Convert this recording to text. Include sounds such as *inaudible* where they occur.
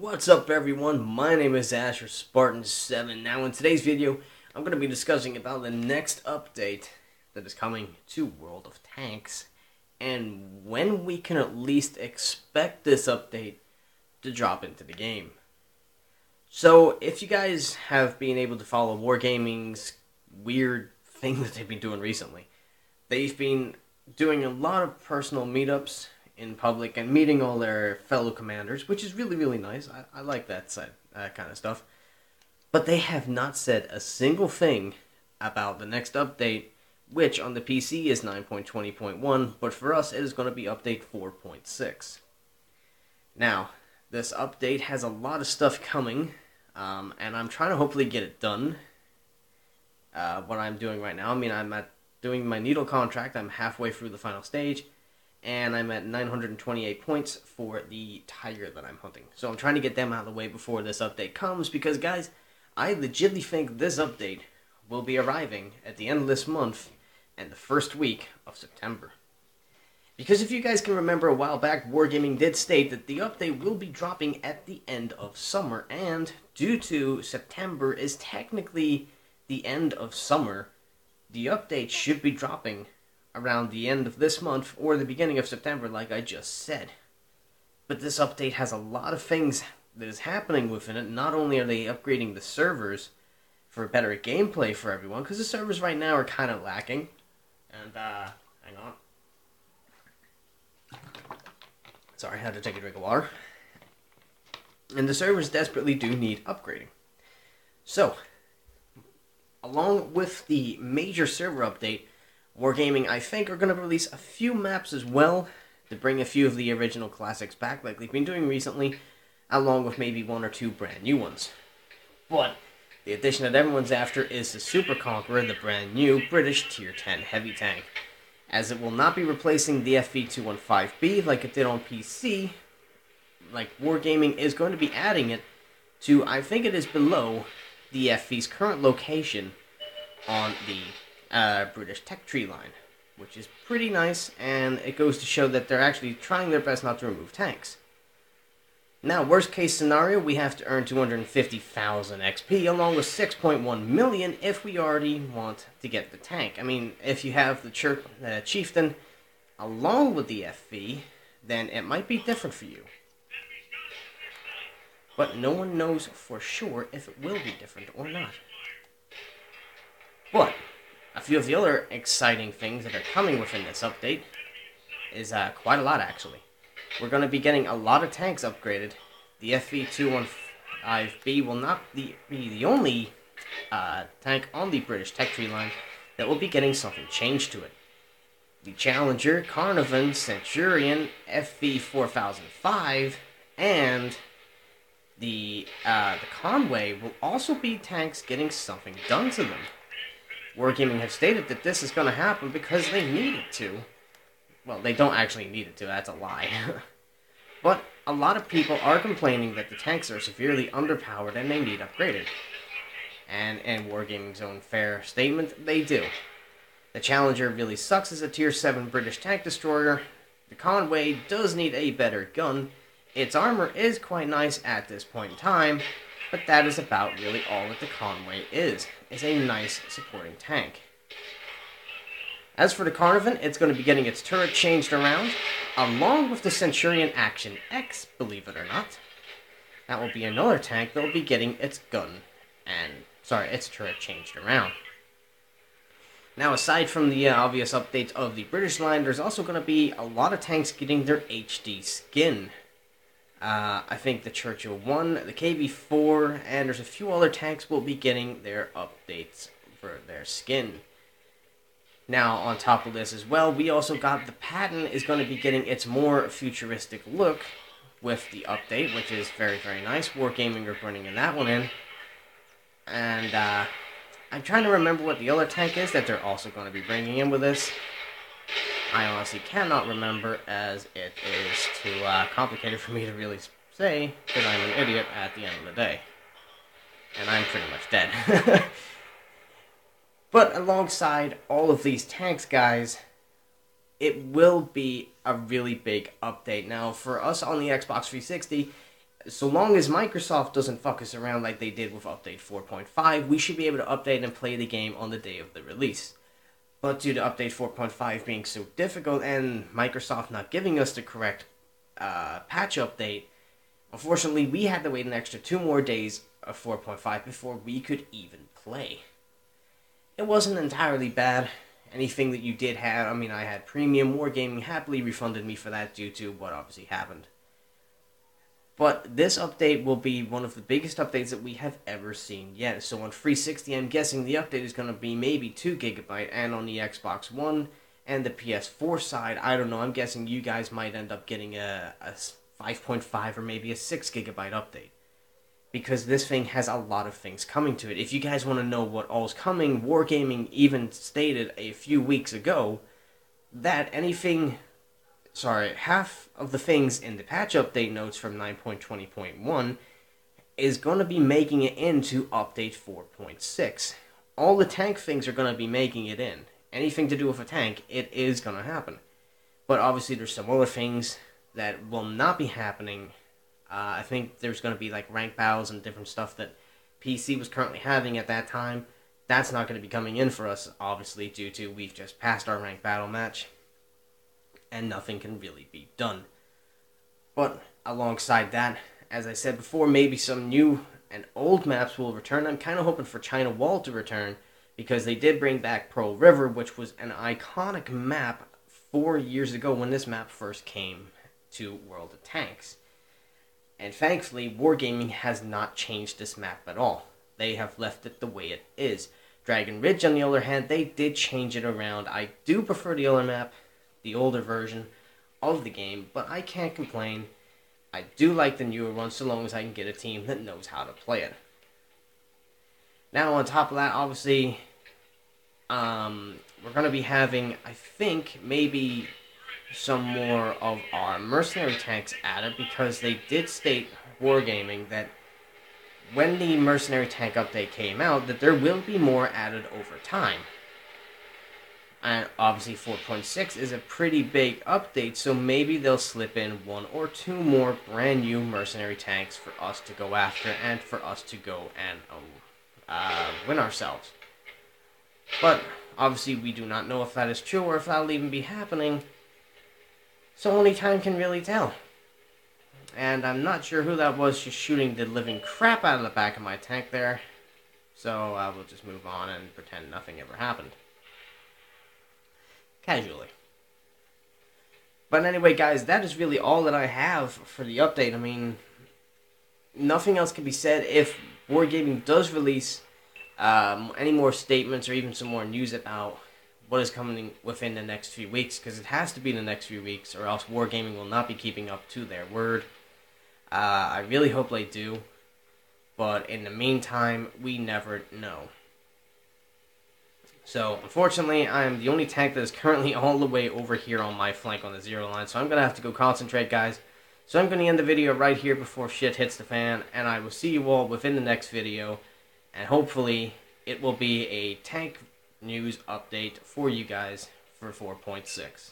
What's up everyone? My name is Asher Spartan7. Now in today's video, I'm going to be discussing about the next update that is coming to World of Tanks and when we can at least expect this update to drop into the game. So, if you guys have been able to follow Wargaming's weird thing *laughs* that they've been doing recently, they've been doing a lot of personal meetups in public and meeting all their fellow commanders, which is really, really nice. I, I like that side, that kind of stuff. But they have not said a single thing about the next update, which on the PC is 9.20.1, but for us it is going to be update 4.6. Now, this update has a lot of stuff coming, um, and I'm trying to hopefully get it done. Uh, what I'm doing right now, I mean, I'm at doing my needle contract. I'm halfway through the final stage, and I'm at 928 points for the tiger that I'm hunting. So I'm trying to get them out of the way before this update comes because, guys, I legitimately think this update will be arriving at the end of this month and the first week of September. Because if you guys can remember a while back, Wargaming did state that the update will be dropping at the end of summer, and due to September is technically the end of summer, the update should be dropping around the end of this month or the beginning of September, like I just said. But this update has a lot of things that is happening within it. Not only are they upgrading the servers for better gameplay for everyone, because the servers right now are kind of lacking. And, uh, hang on. Sorry, I had to take a drink of water. And the servers desperately do need upgrading. So, along with the major server update, Wargaming, I think, are going to release a few maps as well to bring a few of the original classics back, like they've been doing recently, along with maybe one or two brand new ones. But the addition that everyone's after is the Super Conqueror, the brand new British Tier 10 heavy tank, as it will not be replacing the FV215B like it did on PC. Like Wargaming is going to be adding it to, I think it is below the FV's current location on the uh, British tech tree line, which is pretty nice, and it goes to show that they're actually trying their best not to remove tanks. Now, worst case scenario, we have to earn 250,000 XP along with 6.1 million if we already want to get the tank. I mean, if you have the church, uh, chieftain along with the FV, then it might be different for you. But no one knows for sure if it will be different or not. But a few of the other exciting things that are coming within this update is uh, quite a lot actually. We're going to be getting a lot of tanks upgraded. The FV215B will not be the only uh, tank on the British tech tree line that will be getting something changed to it. The Challenger, Carnarvon, Centurion, FV4005, and the uh, the Conway will also be tanks getting something done to them. Wargaming have stated that this is going to happen because they need it to. Well, they don't actually need it to, that's a lie. *laughs* but a lot of people are complaining that the tanks are severely underpowered and they need upgraded. And in Wargaming's own fair statement, they do. The Challenger really sucks as a Tier 7 British tank destroyer. The Conway does need a better gun. Its armor is quite nice at this point in time, but that is about really all that the Conway is, is a nice supporting tank. As for the Carnarvon, it's going to be getting its turret changed around, along with the Centurion Action X, believe it or not. That will be another tank that will be getting its gun and, sorry, its turret changed around. Now, aside from the uh, obvious updates of the British line, there's also going to be a lot of tanks getting their HD skin. Uh, I think the Churchill 1, the KV4, and there's a few other tanks will be getting their updates for their skin. Now, on top of this as well, we also got the Patton is going to be getting its more futuristic look with the update, which is very, very nice. Wargaming are bringing in that one in. And uh, I'm trying to remember what the other tank is that they're also going to be bringing in with this. I honestly cannot remember as it is too uh, complicated for me to really say because I'm an idiot at the end of the day. And I'm pretty much dead. *laughs* but alongside all of these tanks, guys, it will be a really big update. Now, for us on the Xbox 360, so long as Microsoft doesn't fuck us around like they did with Update 4.5, we should be able to update and play the game on the day of the release. But due to Update 4.5 being so difficult and Microsoft not giving us the correct uh, patch update, unfortunately we had to wait an extra two more days of 4.5 before we could even play. It wasn't entirely bad. Anything that you did have, I mean, I had Premium Wargaming happily refunded me for that due to what obviously happened. But this update will be one of the biggest updates that we have ever seen yet. So on 360, I'm guessing the update is going to be maybe 2 gigabyte, and on the Xbox One and the PS4 side, I don't know. I'm guessing you guys might end up getting a, a 5.5 or maybe a 6 gigabyte update. Because this thing has a lot of things coming to it. If you guys want to know what all's coming, Wargaming even stated a few weeks ago that anything sorry, half of the things in the patch update notes from 9.20.1 is going to be making it into update 4.6. All the tank things are going to be making it in. Anything to do with a tank, it is going to happen. But obviously, there's some other things that will not be happening. Uh, I think there's going to be like rank battles and different stuff that PC was currently having at that time. That's not going to be coming in for us, obviously, due to we've just passed our rank battle match and nothing can really be done. But alongside that, as I said before, maybe some new and old maps will return. I'm kind of hoping for China Wall to return because they did bring back Pearl River, which was an iconic map four years ago when this map first came to World of Tanks. And thankfully, Wargaming has not changed this map at all. They have left it the way it is. Dragon Ridge, on the other hand, they did change it around. I do prefer the other map the older version of the game, but I can't complain. I do like the newer one so long as I can get a team that knows how to play it. Now, on top of that, obviously, um, we're going to be having, I think, maybe some more of our mercenary tanks added because they did state Wargaming that when the mercenary tank update came out that there will be more added over time and obviously 4.6 is a pretty big update so maybe they'll slip in one or two more brand new mercenary tanks for us to go after and for us to go and um, uh, win ourselves. But obviously we do not know if that is true or if that'll even be happening. So only time can really tell. And I'm not sure who that was just shooting the living crap out of the back of my tank there. So I uh, will just move on and pretend nothing ever happened casually. But anyway, guys, that is really all that I have for the update. I mean, nothing else can be said if Wargaming does release um, any more statements or even some more news about what is coming within the next few weeks, because it has to be the next few weeks, or else Wargaming will not be keeping up to their word. Uh, I really hope they do, but in the meantime, we never know. So, unfortunately, I am the only tank that is currently all the way over here on my flank on the zero line. So I'm going to have to go concentrate, guys. So I'm going to end the video right here before shit hits the fan. And I will see you all within the next video. And hopefully, it will be a tank news update for you guys for 4.6.